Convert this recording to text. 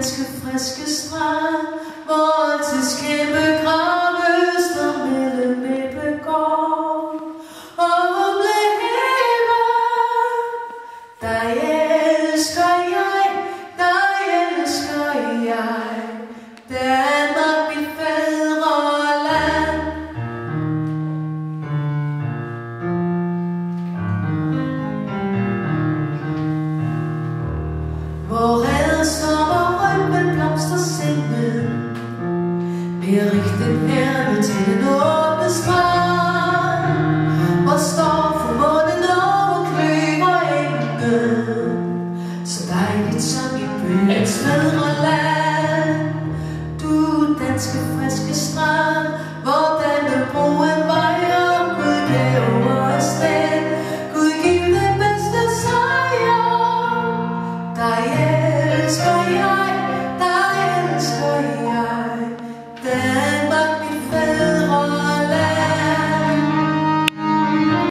danske friske strand, Erik den ærne til den åbne strand. Hvor står for månen over kløver enken? Så dejligt som i Du danske friske strand Hvor Dannebroen vejer Gud gaver afsted Gud giv det bedste sejr. Der er